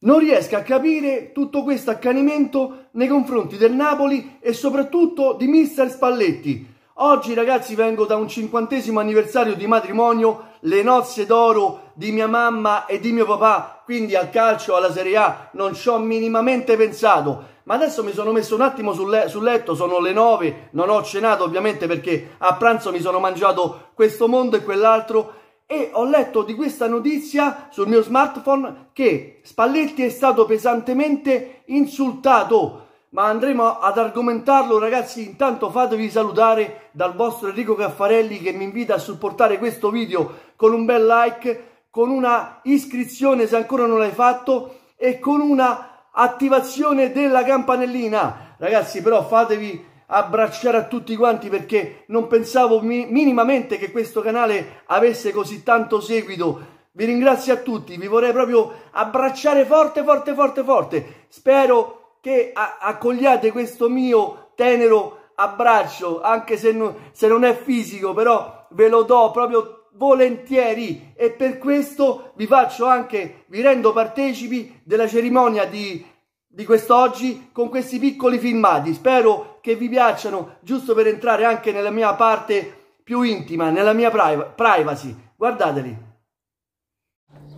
Non riesco a capire tutto questo accanimento nei confronti del Napoli e soprattutto di mister Spalletti. Oggi ragazzi vengo da un cinquantesimo anniversario di matrimonio, le nozze d'oro di mia mamma e di mio papà, quindi al calcio, alla Serie A, non ci ho minimamente pensato. Ma adesso mi sono messo un attimo sul, le sul letto, sono le nove, non ho cenato ovviamente perché a pranzo mi sono mangiato questo mondo e quell'altro e ho letto di questa notizia sul mio smartphone che Spalletti è stato pesantemente insultato. Ma andremo ad argomentarlo ragazzi. Intanto fatevi salutare dal vostro Enrico Caffarelli che mi invita a supportare questo video con un bel like con una iscrizione se ancora non l'hai fatto e con una attivazione della campanellina. Ragazzi però fatevi abbracciare a tutti quanti perché non pensavo mi minimamente che questo canale avesse così tanto seguito. Vi ringrazio a tutti, vi vorrei proprio abbracciare forte, forte, forte, forte. Spero che accogliate questo mio tenero abbraccio, anche se non, se non è fisico, però ve lo do proprio volentieri e per questo vi faccio anche, vi rendo partecipi della cerimonia di di quest'oggi con questi piccoli filmati. Spero che vi piacciono, giusto per entrare anche nella mia parte più intima, nella mia privacy. Guardateli.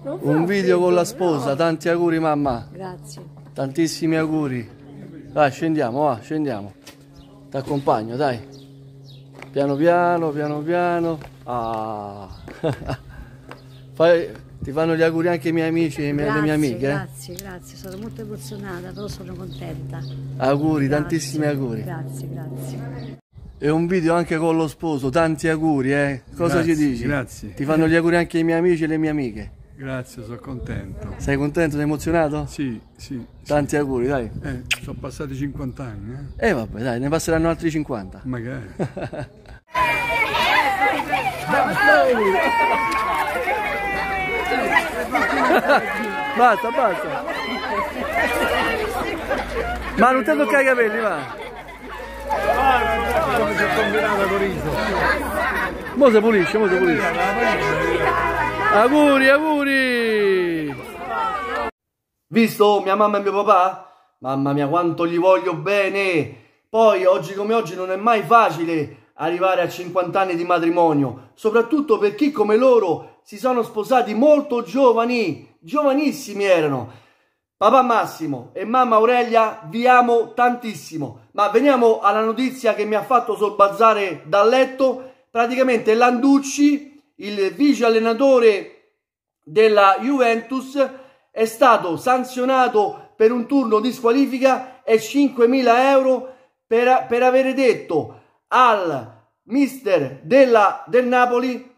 Un video con la sposa, tanti auguri mamma. Grazie. Tantissimi auguri. Dai, scendiamo, va, scendiamo. Ti accompagno, dai. Piano piano, piano piano. Ah. Fai ti fanno gli auguri anche i miei amici e le mie amiche. Eh? Grazie, grazie, sono molto emozionata, però sono contenta. Auguri, grazie, tantissimi auguri. Grazie, grazie. E un video anche con lo sposo, tanti auguri, eh? Cosa grazie, ci dici? Grazie. Ti fanno gli auguri anche i miei amici e le mie amiche. Grazie, sono contento. Sei contento, sei emozionato? Sì, sì. Tanti sì. auguri, dai. Eh, sono passati 50 anni, eh? Eh vabbè, dai, ne passeranno altri 50. Magari. basta, basta. Ma non ti toccare i capelli, va. Come si è combinato con. Mo si pulisce, mo si pulisce. Auguri, auguri. Visto mia mamma e mio papà? Mamma mia, quanto gli voglio bene. Poi, oggi come oggi, non è mai facile arrivare a 50 anni di matrimonio, soprattutto per chi come loro si sono sposati molto giovani, giovanissimi erano. Papà Massimo e mamma Aurelia vi amo tantissimo, ma veniamo alla notizia che mi ha fatto sobbazzare dal letto, praticamente Landucci, il vice allenatore della Juventus, è stato sanzionato per un turno di squalifica e 5.000 euro per, per avere detto al mister della, del Napoli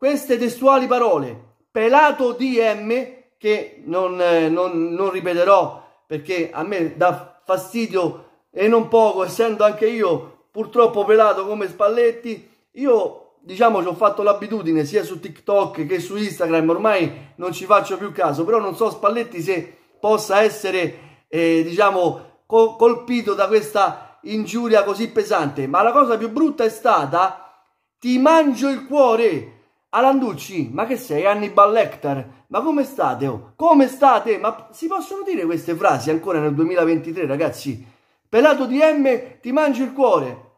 queste testuali parole. Pelato DM, che non, eh, non, non ripeterò perché a me dà fastidio e non poco, essendo anche io purtroppo pelato come Spalletti, io diciamo ci ho fatto l'abitudine sia su TikTok che su Instagram, ormai non ci faccio più caso, però non so Spalletti se possa essere eh, diciamo co colpito da questa ingiuria così pesante, ma la cosa più brutta è stata ti mangio il cuore. Alanducci, ma che sei Hannibal Lecter? Ma come state? Oh? Come state? Ma si possono dire queste frasi ancora nel 2023, ragazzi? Pelato di M, ti mangio il cuore.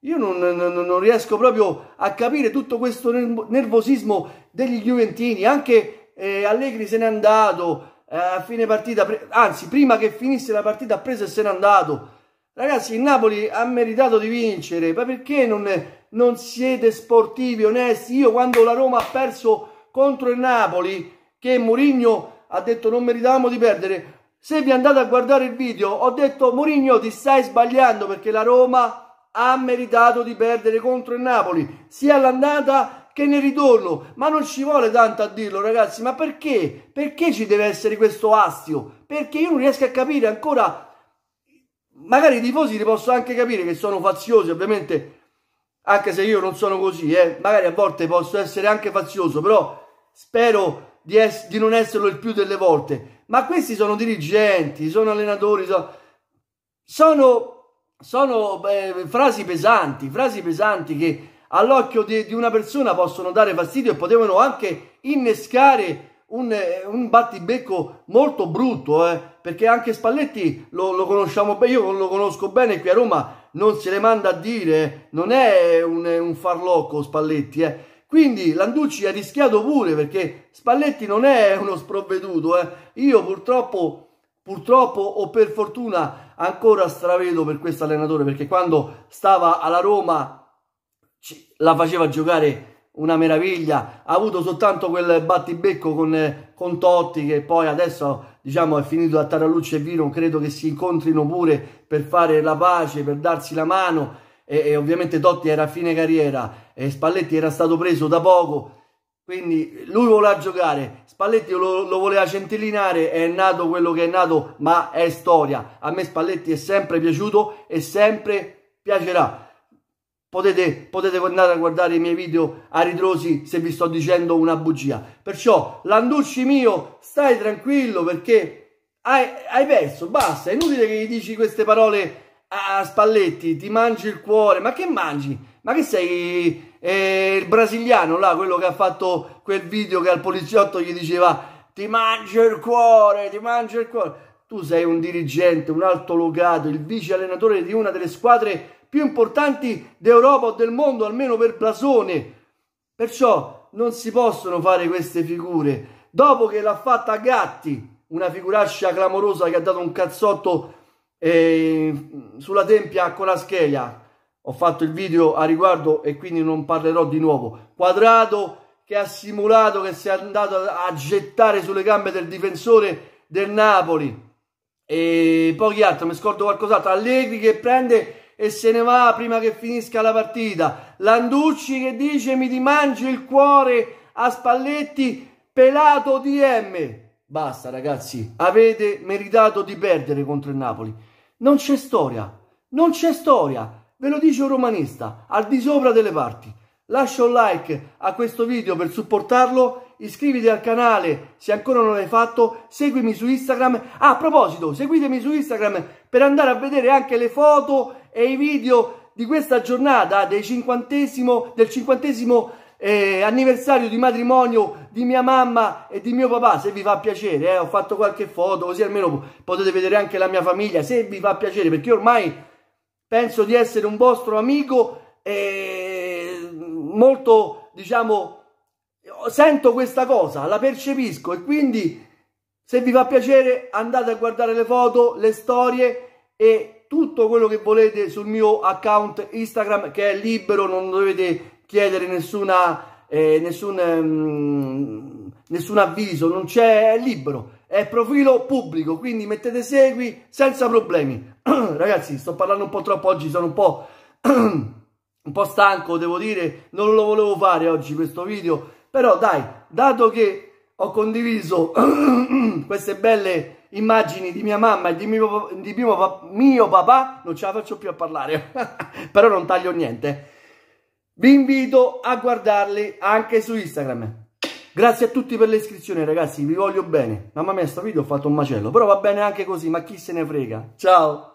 Io non, non, non, riesco proprio a capire tutto questo nervosismo degli Juventini. Anche eh, Allegri se n'è andato eh, a fine partita, anzi, prima che finisse la partita ha preso e se n'è andato. Ragazzi, il Napoli ha meritato di vincere, ma perché non, non siete sportivi, onesti? Io quando la Roma ha perso contro il Napoli, che Mourinho ha detto non meritavamo di perdere, se vi andate a guardare il video, ho detto Mourinho ti stai sbagliando perché la Roma ha meritato di perdere contro il Napoli, sia all'andata che nel ritorno, ma non ci vuole tanto a dirlo ragazzi, ma perché? Perché ci deve essere questo astio? Perché io non riesco a capire ancora magari i tifosi li posso anche capire che sono faziosi, ovviamente, anche se io non sono così, eh, magari a volte posso essere anche fazioso, però spero di, di non esserlo il più delle volte. Ma questi sono dirigenti, sono allenatori, sono, sono, sono eh, frasi pesanti, frasi pesanti che all'occhio di, di una persona possono dare fastidio e potevano anche innescare un, un battibecco molto brutto, eh, perché anche Spalletti lo, lo, conosciamo bene, io lo conosco bene qui a Roma, non se le manda a dire, non è un, un farlocco Spalletti, eh. Quindi Landucci ha rischiato pure perché Spalletti non è uno sprovveduto, eh. Io purtroppo, purtroppo o per fortuna ancora stravedo per questo allenatore perché quando stava alla Roma la faceva giocare una meraviglia, ha avuto soltanto quel battibecco con, con Totti che poi adesso diciamo è finito da Tarallucci e Vino, credo che si incontrino pure per fare la pace, per darsi la mano. E, e ovviamente Totti era a fine carriera e Spalletti era stato preso da poco, quindi lui voleva giocare, Spalletti lo, lo voleva centellinare, è nato quello che è nato, ma è storia, a me Spalletti è sempre piaciuto e sempre piacerà potete, potete andare a guardare i miei video a ritrosi se vi sto dicendo una bugia. Perciò, Landucci mio, stai tranquillo perché hai, hai perso, basta, è inutile che gli dici queste parole a Spalletti, ti mangi il cuore, ma che mangi? Ma che sei eh, il brasiliano là, quello che ha fatto quel video che al poliziotto gli diceva ti mangio il cuore, ti mangio il cuore. Tu sei un dirigente, un alto locato, il vice allenatore di una delle squadre più importanti d'Europa o del mondo, almeno per blasone. Perciò non si possono fare queste figure. Dopo che l'ha fatta Gatti, una figuraccia clamorosa che ha dato un cazzotto eh, sulla tempia con la schelia, ho fatto il video a riguardo e quindi non parlerò di nuovo. Quadrato che ha simulato che si è andato a gettare sulle gambe del difensore del Napoli e pochi altri, mi scordo qualcos'altro. Allegri che prende e se ne va prima che finisca la partita. Landucci che dice mi mangi il cuore a Spalletti pelato DM. Basta ragazzi, avete meritato di perdere contro il Napoli. Non c'è storia, non c'è storia. Ve lo dice un romanista, al di sopra delle parti. Lascia un like a questo video per supportarlo, iscriviti al canale se ancora non l'hai fatto, seguimi su Instagram. Ah, a proposito, seguitemi su Instagram per andare a vedere anche le foto e i video di questa giornata del cinquantesimo, del cinquantesimo eh, anniversario di matrimonio di mia mamma e di mio papà, se vi fa piacere, eh, ho fatto qualche foto, così almeno potete vedere anche la mia famiglia, se vi fa piacere, perché ormai penso di essere un vostro amico e molto, diciamo, sento questa cosa, la percepisco e quindi se vi fa piacere andate a guardare le foto, le storie e tutto quello che volete sul mio account Instagram che è libero, non dovete chiedere nessuna, eh, nessun, um, nessun avviso, non c'è, è libero, è profilo pubblico, quindi mettete segui senza problemi. Ragazzi, sto parlando un po' troppo oggi, sono un po', un po' stanco, devo dire, non lo volevo fare oggi questo video, però dai, dato che ho condiviso queste belle immagini di mia mamma e di mio, di mio, mio papà, non ce la faccio più a parlare, però non taglio niente. Vi invito a guardarli anche su Instagram. Grazie a tutti per le iscrizioni ragazzi, vi voglio bene. Mamma mia, sto video ho fatto un macello, però va bene anche così, ma chi se ne frega. Ciao!